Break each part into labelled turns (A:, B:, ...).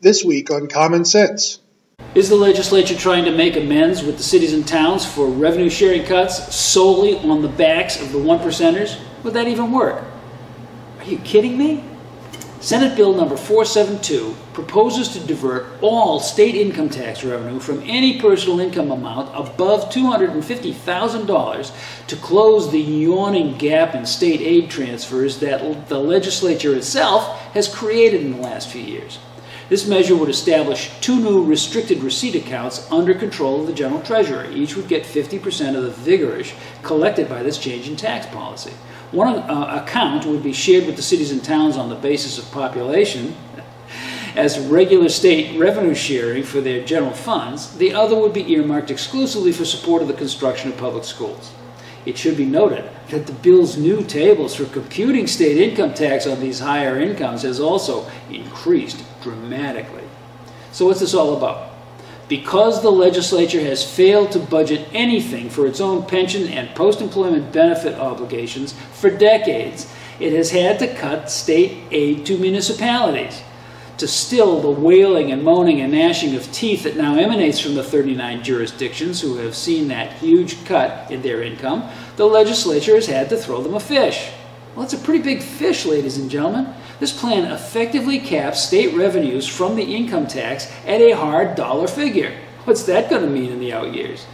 A: this week on Common Sense.
B: Is the legislature trying to make amends with the cities and towns for revenue sharing cuts solely on the backs of the one percenters? Would that even work? Are you kidding me? Senate Bill number 472 proposes to divert all state income tax revenue from any personal income amount above $250,000 to close the yawning gap in state aid transfers that the legislature itself has created in the last few years. This measure would establish two new restricted receipt accounts under control of the General Treasurer. Each would get 50% of the vigorish collected by this change in tax policy. One uh, account would be shared with the cities and towns on the basis of population as regular state revenue sharing for their general funds. The other would be earmarked exclusively for support of the construction of public schools. It should be noted that the bill's new tables for computing state income tax on these higher incomes has also increased dramatically. So what's this all about? Because the legislature has failed to budget anything for its own pension and post-employment benefit obligations for decades, it has had to cut state aid to municipalities. To still the wailing and moaning and gnashing of teeth that now emanates from the 39 jurisdictions who have seen that huge cut in their income, the legislature has had to throw them a fish. Well, it's a pretty big fish, ladies and gentlemen. This plan effectively caps state revenues from the income tax at a hard dollar figure. What's that going to mean in the out years?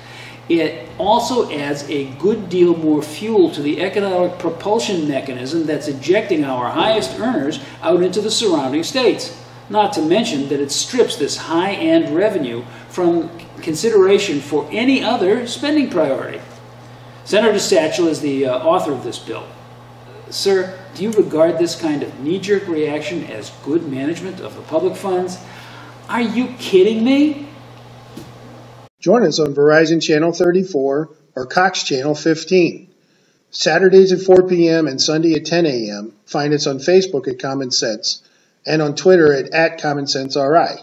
B: It also adds a good deal more fuel to the economic propulsion mechanism that's ejecting our highest earners out into the surrounding states. Not to mention that it strips this high end revenue from consideration for any other spending priority. Senator Satchel is the uh, author of this bill. Sir, do you regard this kind of knee-jerk reaction as good management of the public funds? Are you kidding me?
A: Join us on Verizon Channel 34 or Cox Channel 15. Saturdays at 4 p.m. and Sunday at 10 a.m. Find us on Facebook at Common Sense and on Twitter at, at Common Sense RI.